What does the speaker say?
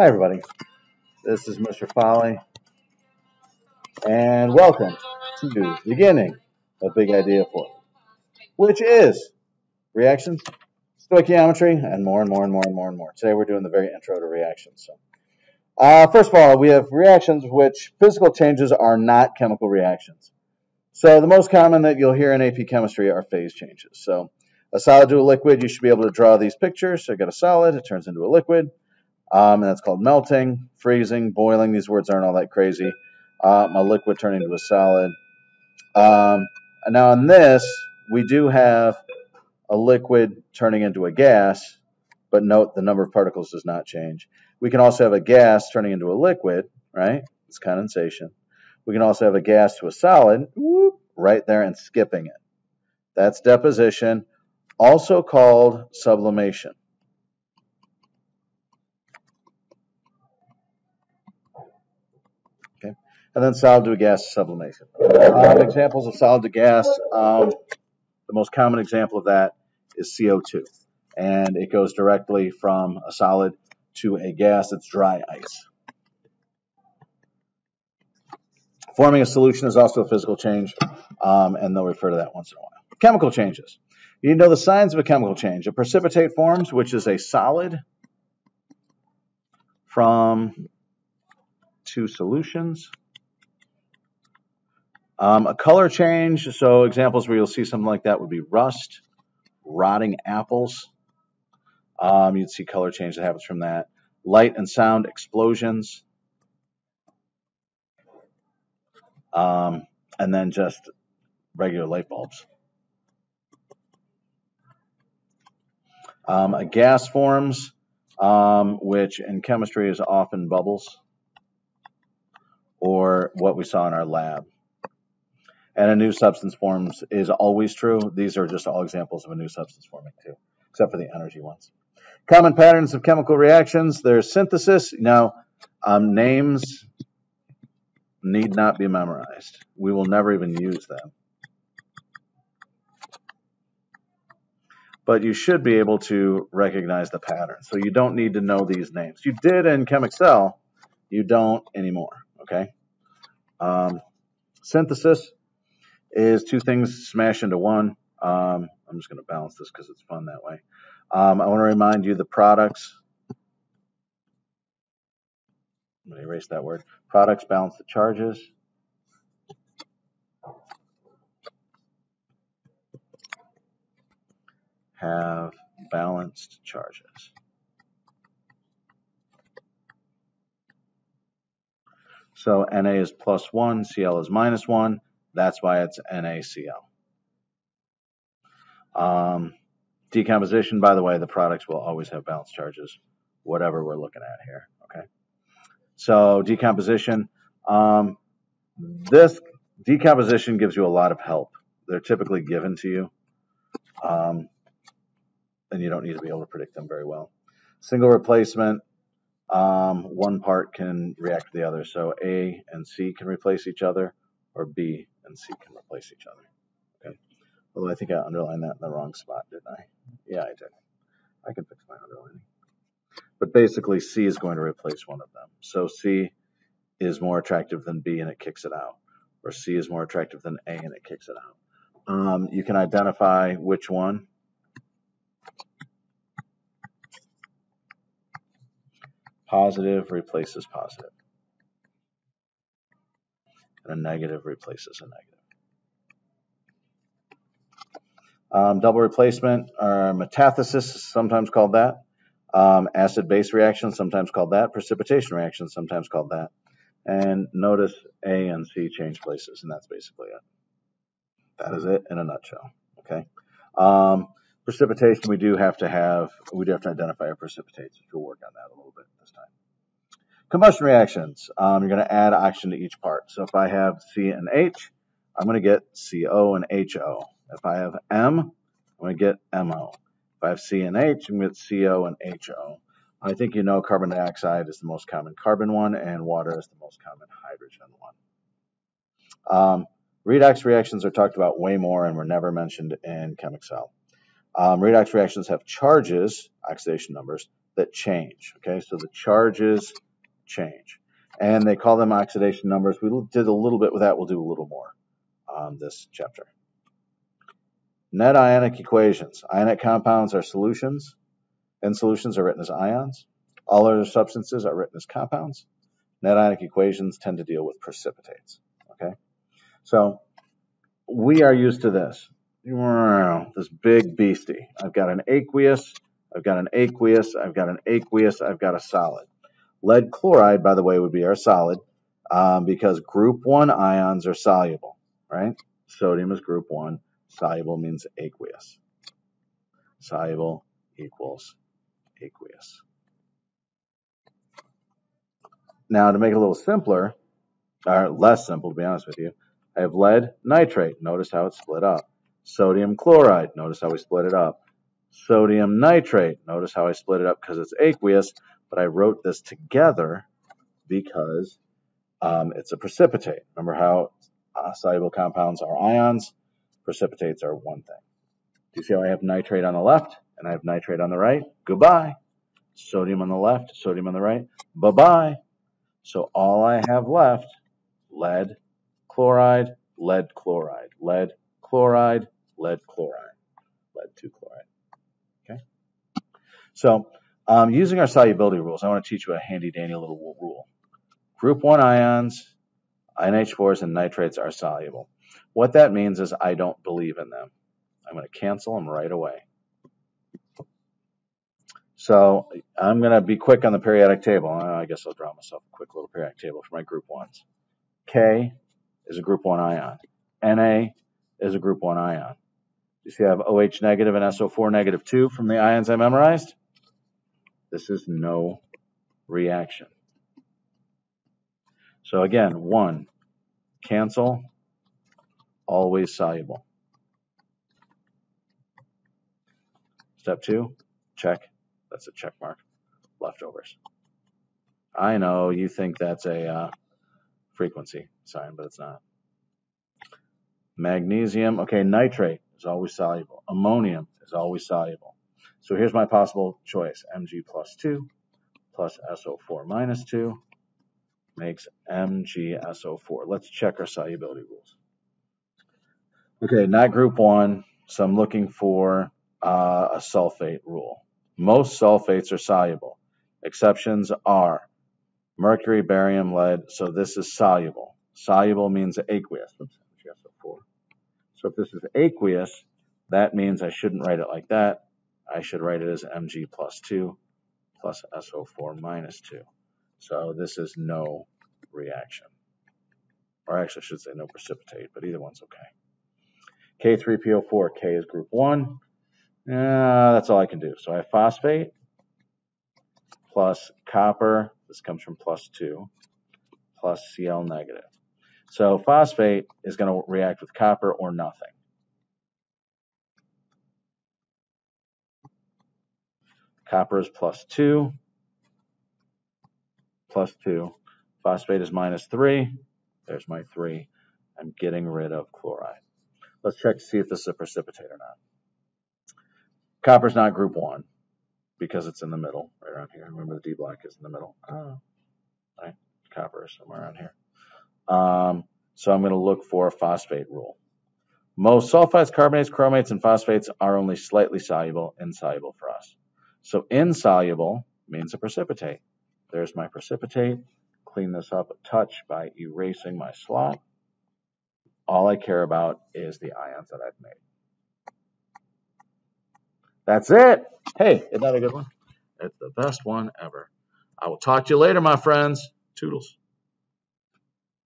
Hi, everybody. This is Mr. Falli, and welcome to the beginning of Big Idea 4, which is reactions, stoichiometry, and more and more and more and more and more. Today we're doing the very intro to reactions. So, uh, first of all, we have reactions which physical changes are not chemical reactions. So the most common that you'll hear in AP chemistry are phase changes. So a solid to a liquid, you should be able to draw these pictures. So I got a solid, it turns into a liquid. Um, and that's called melting, freezing, boiling. These words aren't all that crazy. Um, a liquid turning into a solid. Um, now in this, we do have a liquid turning into a gas, but note the number of particles does not change. We can also have a gas turning into a liquid, right? It's condensation. We can also have a gas to a solid, whoop, right there and skipping it. That's deposition, also called sublimation. And then solid to a gas sublimation. Um, examples of solid to gas, um, the most common example of that is CO2, and it goes directly from a solid to a gas. It's dry ice. Forming a solution is also a physical change, um, and they'll refer to that once in a while. Chemical changes. You know the signs of a chemical change. A precipitate forms, which is a solid from two solutions. Um, a color change, so examples where you'll see something like that would be rust, rotting apples. Um, you'd see color change that happens from that. Light and sound explosions. Um, and then just regular light bulbs. Um, a gas forms, um, which in chemistry is often bubbles, or what we saw in our lab and a new substance forms is always true. These are just all examples of a new substance forming too, except for the energy ones. Common patterns of chemical reactions. There's synthesis. Now, um, names need not be memorized. We will never even use them. But you should be able to recognize the pattern. So you don't need to know these names. You did in ChemExcel. You don't anymore. Okay. Um, synthesis is two things smash into one. Um, I'm just going to balance this because it's fun that way. Um, I want to remind you the products. Going to erase that word. Products balance the charges. Have balanced charges. So Na is plus 1, Cl is minus 1. That's why it's NaCl. Um, decomposition, by the way, the products will always have balanced charges, whatever we're looking at here. Okay. So decomposition, um, this decomposition gives you a lot of help. They're typically given to you, um, and you don't need to be able to predict them very well. Single replacement, um, one part can react with the other. So A and C can replace each other, or B and C can replace each other. Okay. Although I think I underlined that in the wrong spot, didn't I? Yeah, I did. I can fix my underlining. But basically, C is going to replace one of them. So C is more attractive than B and it kicks it out. Or C is more attractive than A and it kicks it out. Um, you can identify which one. Positive replaces positive and a negative replaces a negative. Um, double replacement or metathesis, sometimes called that. Um, acid-base reaction, sometimes called that. Precipitation reaction, sometimes called that. And notice A and C change places, and that's basically it. That is it in a nutshell. Okay. Um, precipitation, we do have to have, we do have to identify our precipitates. We'll work on that a little bit this time. Combustion reactions, um, you're going to add oxygen to each part. So if I have C and H, I'm going to get CO and HO. If I have M, I'm going to get MO. If I have C and H, I'm going to get CO and HO. I think you know carbon dioxide is the most common carbon one, and water is the most common hydrogen one. Um, redox reactions are talked about way more and were never mentioned in ChemExcel. Um, redox reactions have charges, oxidation numbers, that change. Okay, so the charges change. And they call them oxidation numbers. We did a little bit with that. We'll do a little more on this chapter. Net ionic equations. Ionic compounds are solutions, and solutions are written as ions. All other substances are written as compounds. Net ionic equations tend to deal with precipitates. Okay, so we are used to this. This big beastie. I've got an aqueous, I've got an aqueous, I've got an aqueous, I've got a solid. Lead chloride, by the way, would be our solid um, because group 1 ions are soluble, right? Sodium is group 1. Soluble means aqueous. Soluble equals aqueous. Now, to make it a little simpler, or less simple to be honest with you, I have lead nitrate. Notice how it's split up. Sodium chloride. Notice how we split it up. Sodium nitrate. Notice how I split it up because it's aqueous, but I wrote this together because um, it's a precipitate. Remember how soluble compounds are ions? Precipitates are one thing. Do you see how I have nitrate on the left and I have nitrate on the right? Goodbye. Sodium on the left, sodium on the right. Bye-bye. So all I have left, lead chloride, lead chloride, lead chloride, lead chloride, lead 2 chloride. Okay? So um, using our solubility rules, I want to teach you a handy dandy little rule. Group 1 ions, NH4s, and nitrates are soluble. What that means is I don't believe in them. I'm going to cancel them right away. So I'm going to be quick on the periodic table. I guess I'll draw myself a quick little periodic table for my group 1s. K is a group 1 ion. Na is a group 1 ion. You see I have OH negative and SO4 negative 2 from the ions I memorized? This is no reaction. So again, one, cancel, always soluble. Step two, check. That's a check mark. Leftovers. I know you think that's a uh, frequency sign, but it's not. Magnesium, okay, nitrate is always soluble. Ammonium is always soluble. So here's my possible choice. Mg plus 2 plus SO4 minus 2 makes MgSO4. Let's check our solubility rules. Okay, not group 1, so I'm looking for uh, a sulfate rule. Most sulfates are soluble. Exceptions are mercury, barium, lead, so this is soluble. Soluble means aqueous. Oops, SO4. So if this is aqueous, that means I shouldn't write it like that. I should write it as Mg plus 2 plus SO4 minus 2. So this is no reaction. Or actually I should say no precipitate, but either one's okay. K3PO4, K is group 1. Uh, that's all I can do. So I have phosphate plus copper, this comes from plus 2, plus Cl negative. So phosphate is going to react with copper or nothing. Copper is plus 2, plus 2. Phosphate is minus 3. There's my 3. I'm getting rid of chloride. Let's check to see if this is a precipitate or not. Copper's not group 1 because it's in the middle, right around here. Remember the D block is in the middle. Oh, right. Copper is somewhere around here. Um, so I'm going to look for a phosphate rule. Most sulfides, carbonates, chromates, and phosphates are only slightly soluble, insoluble for us. So insoluble means a precipitate. There's my precipitate. Clean this up a touch by erasing my slot. All I care about is the ions that I've made. That's it. Hey, isn't that a good one? It's the best one ever. I will talk to you later, my friends. Toodles.